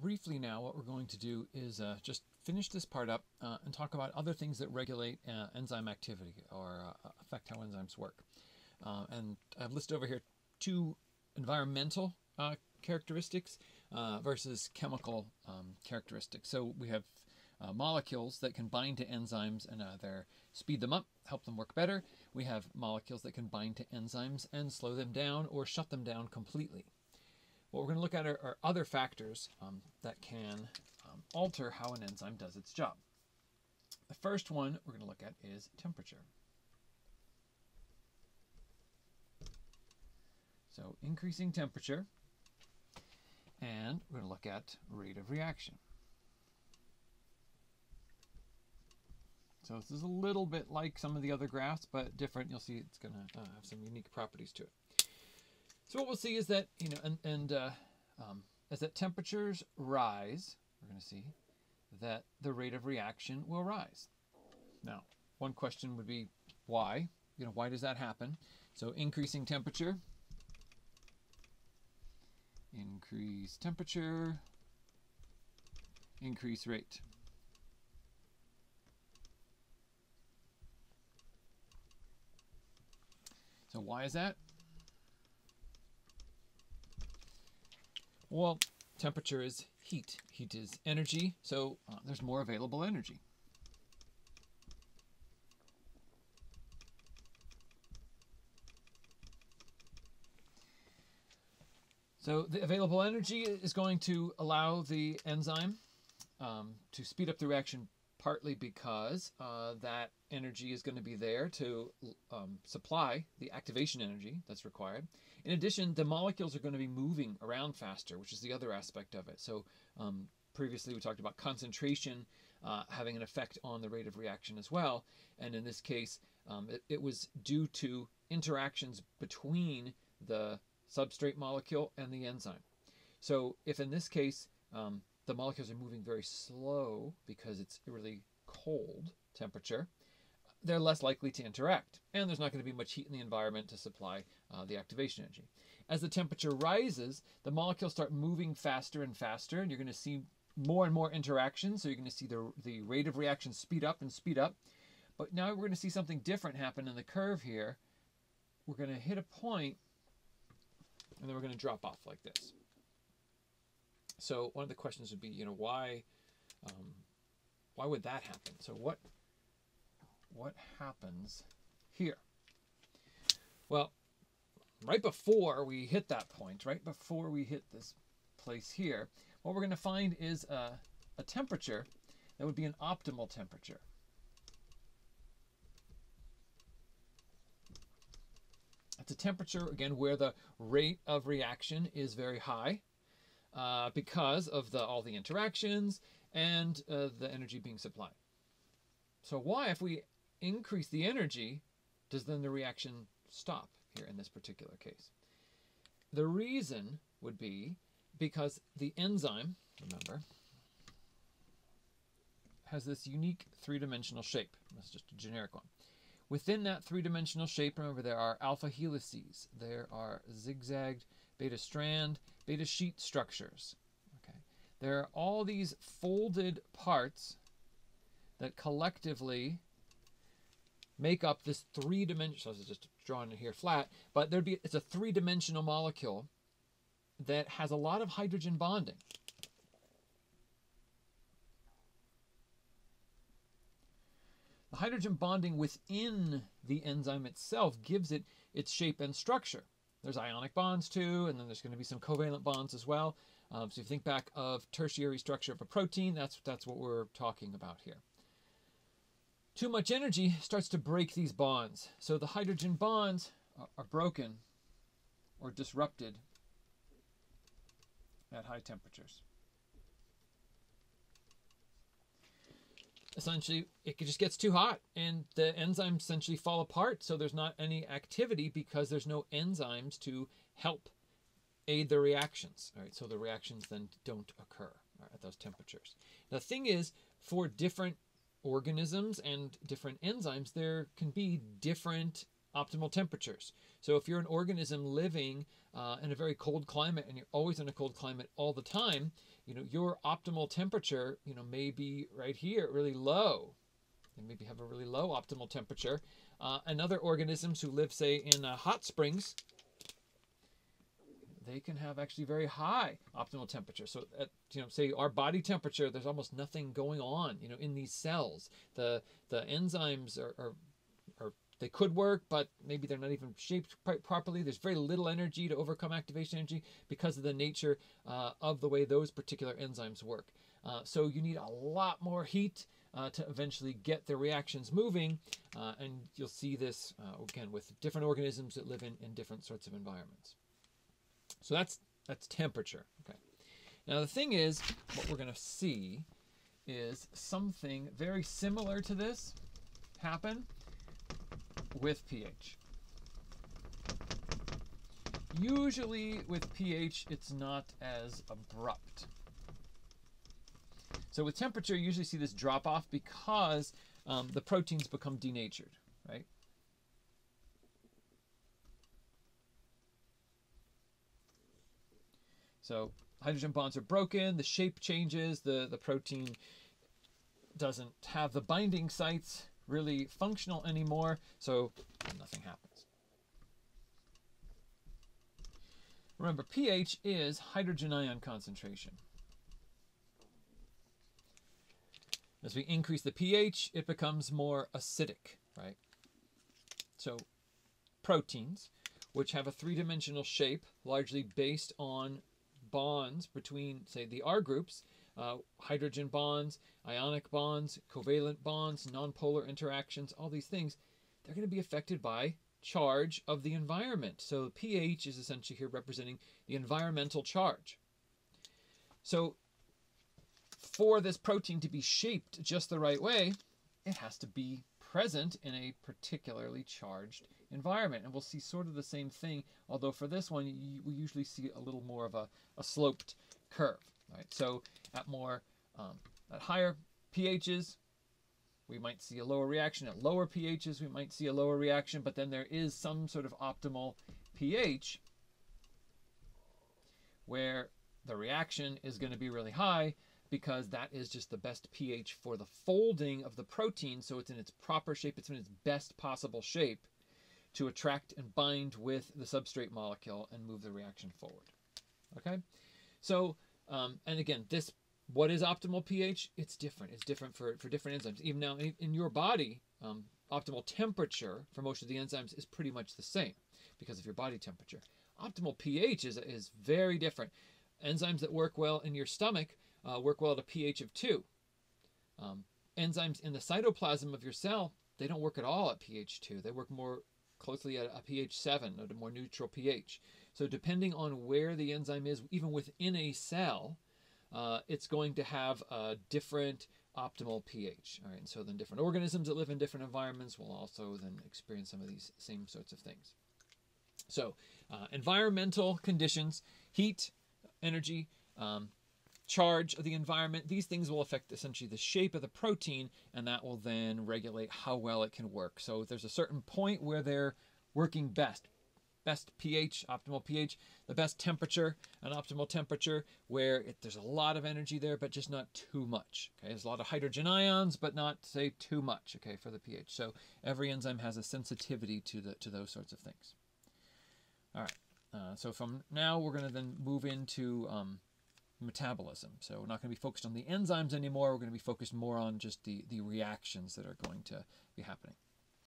briefly now, what we're going to do is uh, just finish this part up uh, and talk about other things that regulate uh, enzyme activity or uh, affect how enzymes work. Uh, and I've listed over here two environmental uh, characteristics versus chemical um, characteristics. So we have molecules that can bind to enzymes and either speed them up, help them work better. We have molecules that can bind to enzymes and slow them down or shut them down completely. What we're going to look at are, are other factors um, that can um, alter how an enzyme does its job. The first one we're going to look at is temperature. So increasing temperature, and we're going to look at rate of reaction. So this is a little bit like some of the other graphs, but different. You'll see it's going to uh, have some unique properties to it. So what we'll see is that, you know, and, and uh, um, as that temperatures rise, we're going to see that the rate of reaction will rise. Now, one question would be why? You know, why does that happen? So increasing temperature, increase temperature, increase rate. So why is that? Well, temperature is heat. Heat is energy, so uh, there's more available energy. So the available energy is going to allow the enzyme um, to speed up the reaction partly because uh, that energy is going to be there to um, supply the activation energy that's required. In addition, the molecules are going to be moving around faster, which is the other aspect of it. So um, previously we talked about concentration uh, having an effect on the rate of reaction as well. And in this case, um, it, it was due to interactions between the substrate molecule and the enzyme. So if in this case, um, the molecules are moving very slow because it's a really cold temperature, they're less likely to interact. And there's not going to be much heat in the environment to supply uh, the activation energy. As the temperature rises, the molecules start moving faster and faster, and you're going to see more and more interactions. So you're going to see the, the rate of reaction speed up and speed up. But now we're going to see something different happen in the curve here. We're going to hit a point, and then we're going to drop off like this. So one of the questions would be, you know, why, um, why would that happen? So what, what happens here? Well, right before we hit that point, right before we hit this place here, what we're going to find is a, a temperature that would be an optimal temperature. It's a temperature, again, where the rate of reaction is very high uh, because of the, all the interactions and uh, the energy being supplied. So why, if we increase the energy, does then the reaction stop here in this particular case? The reason would be because the enzyme, remember, has this unique three-dimensional shape. That's just a generic one. Within that three-dimensional shape, remember, there are alpha helices. There are zigzagged beta strand, beta sheet structures. Okay. There are all these folded parts that collectively make up this three-dimensional, so just drawn it here flat, but there'd be it's a three-dimensional molecule that has a lot of hydrogen bonding. The hydrogen bonding within the enzyme itself gives it its shape and structure. There's ionic bonds too, and then there's going to be some covalent bonds as well. Um, so if you think back of tertiary structure of a protein, that's, that's what we're talking about here. Too much energy starts to break these bonds. So the hydrogen bonds are, are broken or disrupted at high temperatures. Essentially it just gets too hot and the enzymes essentially fall apart so there's not any activity because there's no enzymes to help aid the reactions. All right so the reactions then don't occur right, at those temperatures. Now the thing is for different organisms and different enzymes there can be different optimal temperatures. So if you're an organism living uh, in a very cold climate and you're always in a cold climate all the time you know, your optimal temperature, you know, may be right here, really low. You maybe have a really low optimal temperature. Uh, and other organisms who live, say, in uh, hot springs, they can have actually very high optimal temperature. So, at, you know, say our body temperature, there's almost nothing going on, you know, in these cells. The the enzymes are, are, are they could work, but maybe they're not even shaped quite properly. There's very little energy to overcome activation energy because of the nature uh, of the way those particular enzymes work. Uh, so you need a lot more heat uh, to eventually get the reactions moving. Uh, and you'll see this uh, again with different organisms that live in, in different sorts of environments. So that's that's temperature. Okay. Now the thing is, what we're going to see is something very similar to this happen with pH. Usually with pH, it's not as abrupt. So with temperature, you usually see this drop off because um, the proteins become denatured, right? So hydrogen bonds are broken, the shape changes, the, the protein doesn't have the binding sites really functional anymore, so nothing happens. Remember, pH is hydrogen ion concentration. As we increase the pH, it becomes more acidic, right? So proteins, which have a three-dimensional shape, largely based on bonds between, say, the R groups, uh, hydrogen bonds, ionic bonds, covalent bonds, nonpolar interactions, all these things, they're going to be affected by charge of the environment. So pH is essentially here representing the environmental charge. So for this protein to be shaped just the right way, it has to be present in a particularly charged environment. And we'll see sort of the same thing, although for this one, we usually see a little more of a, a sloped curve. Right? So at more, um, at higher pHs, we might see a lower reaction. At lower pHs, we might see a lower reaction, but then there is some sort of optimal pH where the reaction is going to be really high because that is just the best pH for the folding of the protein so it's in its proper shape, it's in its best possible shape to attract and bind with the substrate molecule and move the reaction forward. Okay? So, um, and again, this, what is optimal pH? It's different. It's different for, for different enzymes. Even now in, your body, um, optimal temperature for most of the enzymes is pretty much the same because of your body temperature. Optimal pH is, is very different. Enzymes that work well in your stomach uh, work well at a pH of 2. Um, enzymes in the cytoplasm of your cell, they don't work at all at pH 2. They work more closely at a pH 7, at a more neutral pH. So depending on where the enzyme is, even within a cell, uh, it's going to have a different optimal pH. All right, and so then different organisms that live in different environments will also then experience some of these same sorts of things. So uh, environmental conditions, heat, energy, um, charge of the environment, these things will affect essentially the shape of the protein, and that will then regulate how well it can work. So there's a certain point where they're working best. Best pH, optimal pH, the best temperature, an optimal temperature where it, there's a lot of energy there, but just not too much. Okay, there's a lot of hydrogen ions, but not say too much. Okay, for the pH. So every enzyme has a sensitivity to the to those sorts of things. All right. Uh, so from now we're going to then move into um, metabolism. So we're not going to be focused on the enzymes anymore. We're going to be focused more on just the, the reactions that are going to be happening.